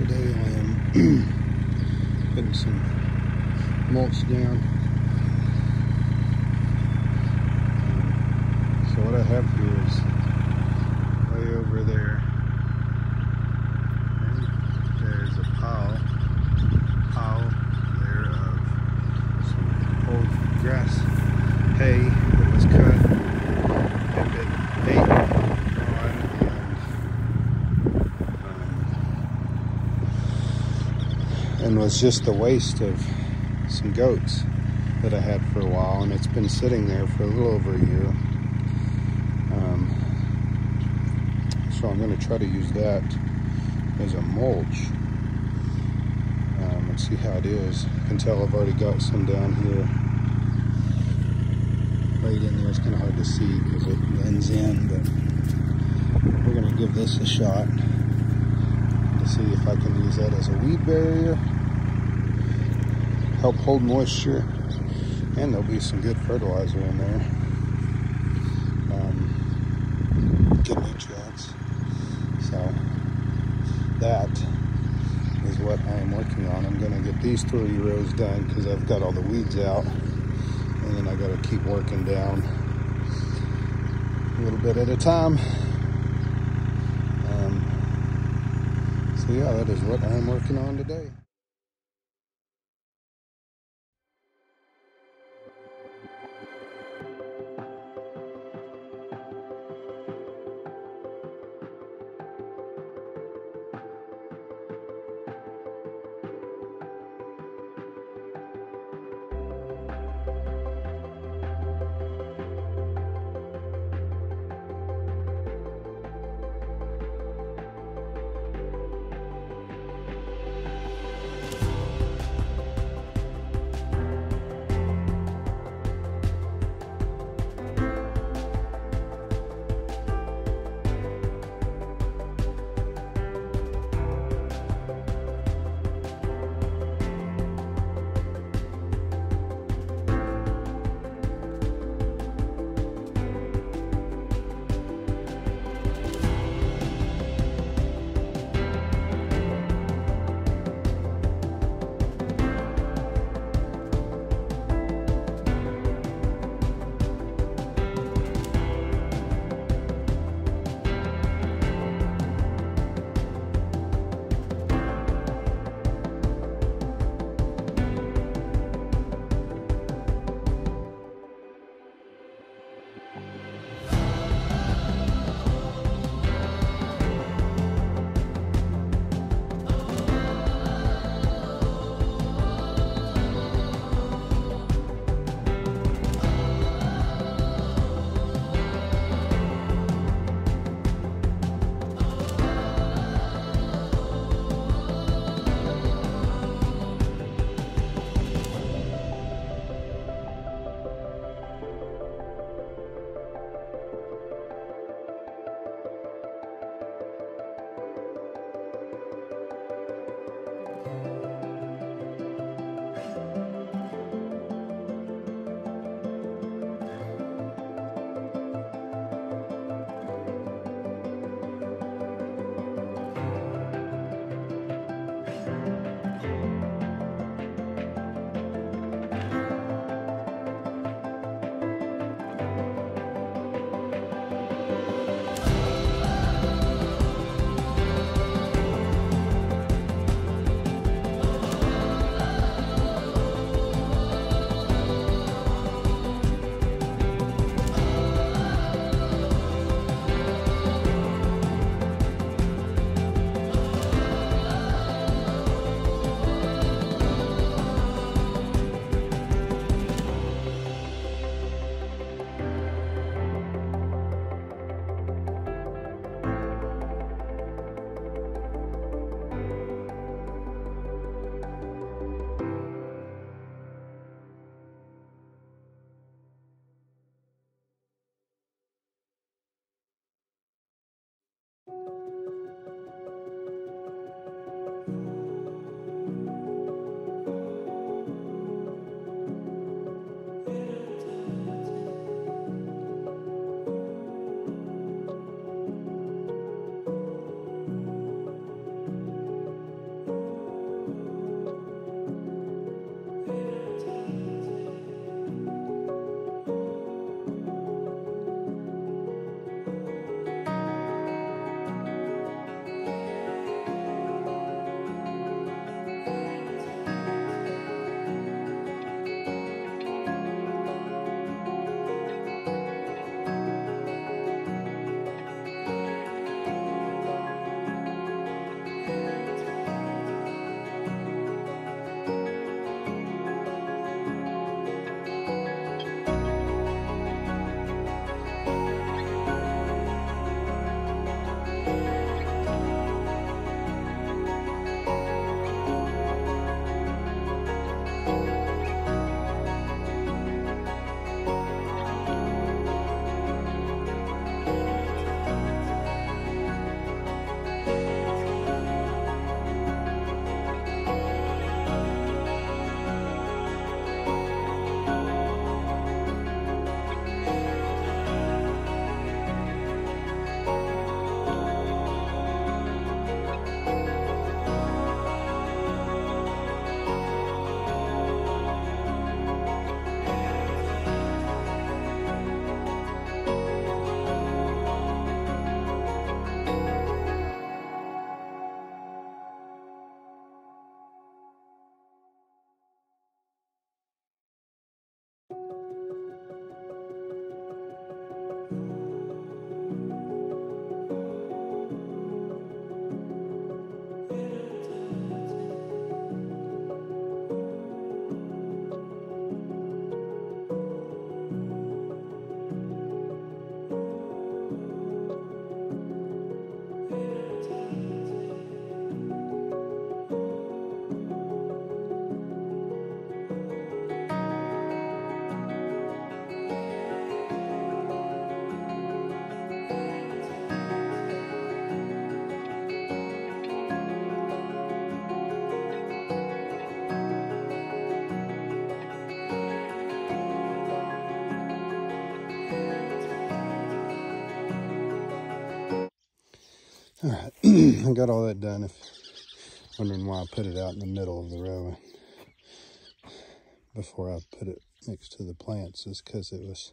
Today I am putting some mulch down. So what I have here is way over there. And there's a pile, pile there of some old grass hay that was cut and been ate on and, was just the waste of some goats that I had for a while and it's been sitting there for a little over a year. Um, so I'm going to try to use that as a mulch um, and see how it is. You can tell I've already got some down here right in there. It's kind of hard to see because it blends in, but we're going to give this a shot to see if I can use that as a weed barrier, help hold moisture, and there'll be some good fertilizer in there. Um, good nutrients. So that is what I am working on. I'm going to get these three rows done because I've got all the weeds out and then I got to keep working down a little bit at a time. Um, so yeah, that is what I'm working on today. I got all that done. If wondering why I put it out in the middle of the row before I put it next to the plants is because it was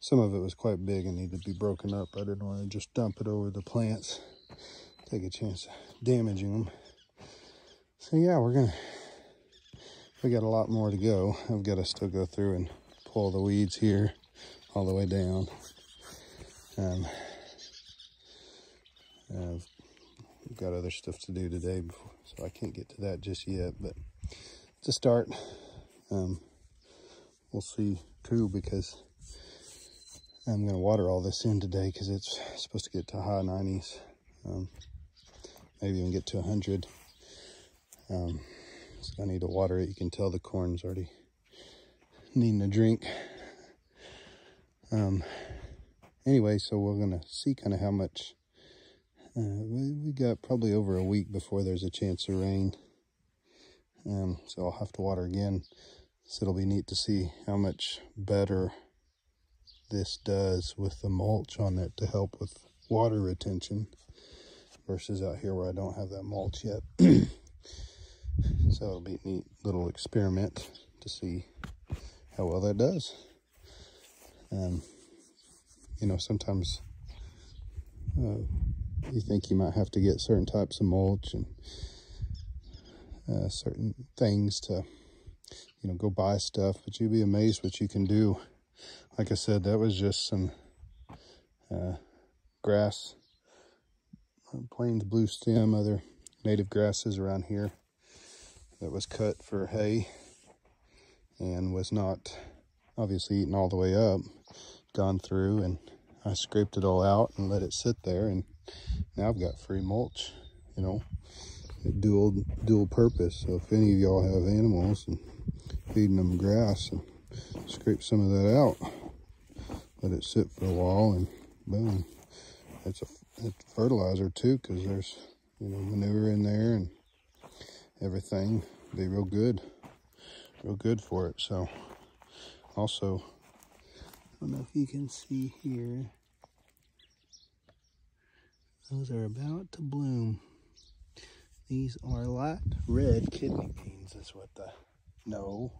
some of it was quite big and needed to be broken up. I didn't want to just dump it over the plants, take a chance of damaging them. So yeah, we're gonna we got a lot more to go. I've got to still go through and pull the weeds here all the way down. Um, I've got other stuff to do today, before, so I can't get to that just yet. But to start, um, we'll see too because I'm going to water all this in today because it's supposed to get to high 90s, um, maybe even get to 100. Um, so I need to water it. You can tell the corn's already needing a drink. Um, anyway, so we're going to see kind of how much uh, we, we, got probably over a week before there's a chance of rain. Um, so I'll have to water again. So it'll be neat to see how much better this does with the mulch on it to help with water retention versus out here where I don't have that mulch yet. so it'll be a neat little experiment to see how well that does. Um, you know, sometimes uh, you think you might have to get certain types of mulch and uh, certain things to, you know, go buy stuff, but you'd be amazed what you can do. Like I said, that was just some uh, grass, uh, plains blue stem, other native grasses around here that was cut for hay and was not obviously eaten all the way up, gone through and I scraped it all out and let it sit there and now I've got free mulch, you know, dual dual purpose. So if any of y'all have animals and feeding them grass and scrape some of that out, let it sit for a while and boom. It's a it's fertilizer too because there's, you know, manure in there and everything. Be real good, real good for it. So also, I don't know if you can see here, those are about to bloom. These are light red kidney beans, is what the, no,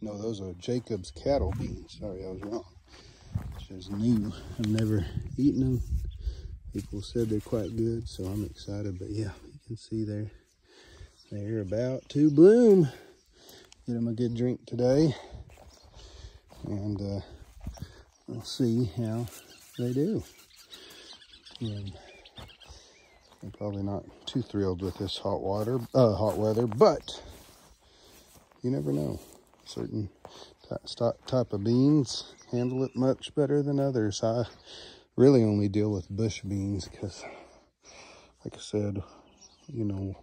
no, those are Jacob's cattle beans. Sorry, I was wrong. Is new. I've never eaten them. People said they're quite good, so I'm excited. But yeah, you can see they're, they're about to bloom. Get them a good drink today. And uh, we'll see how they do. I'm probably not too thrilled with this hot water, uh, hot weather, but you never know. Certain type of beans handle it much better than others. I really only deal with bush beans because, like I said, you know,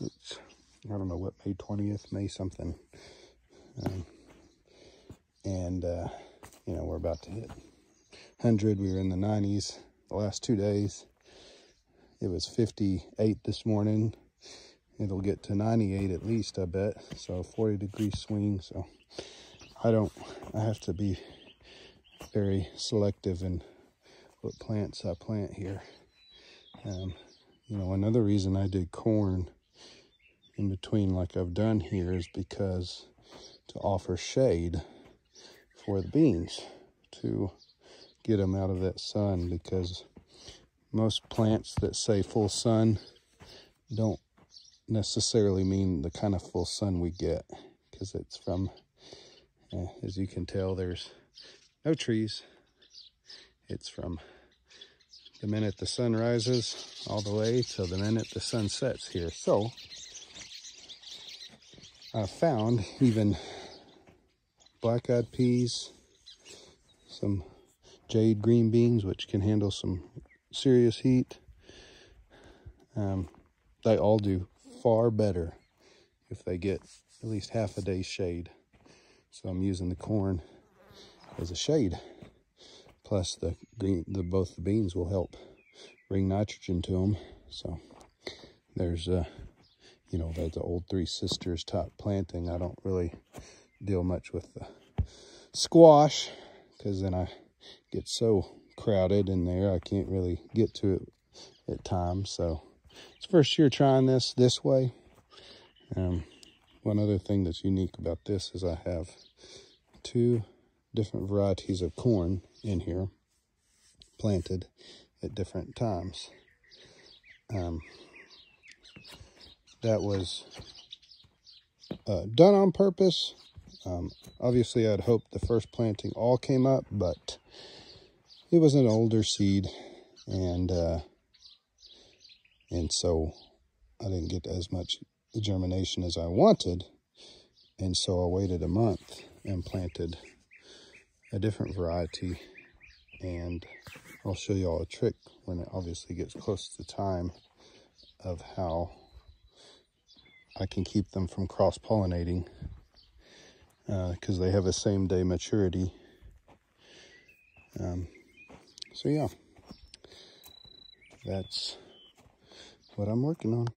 it's, I don't know what, May 20th, May something. Um, and, uh, you know, we're about to hit 100. We were in the 90s the last two days. It was 58 this morning. It'll get to 98 at least, I bet. So 40 degree swing. So I don't, I have to be very selective in what plants I plant here. Um, you know, another reason I did corn in between like I've done here is because to offer shade for the beans to get them out of that sun because most plants that say full sun don't necessarily mean the kind of full sun we get because it's from, uh, as you can tell, there's no trees. It's from the minute the sun rises all the way till the minute the sun sets here. So I found even black-eyed peas, some jade green beans, which can handle some serious heat. Um, they all do far better if they get at least half a day's shade. So I'm using the corn as a shade. Plus the green, the both the beans will help bring nitrogen to them. So there's uh, you know, that the old Three Sisters type planting. I don't really deal much with the squash because then I get so crowded in there. I can't really get to it at times. So it's first year trying this this way. Um, one other thing that's unique about this is I have two different varieties of corn in here planted at different times. Um, that was uh, done on purpose. Um, obviously, I'd hoped the first planting all came up, but it was an older seed, and uh, and so I didn't get as much germination as I wanted, and so I waited a month and planted a different variety, and I'll show you all a trick when it obviously gets close to the time of how I can keep them from cross-pollinating because uh, they have a same day maturity. Um, so yeah, that's what I'm working on.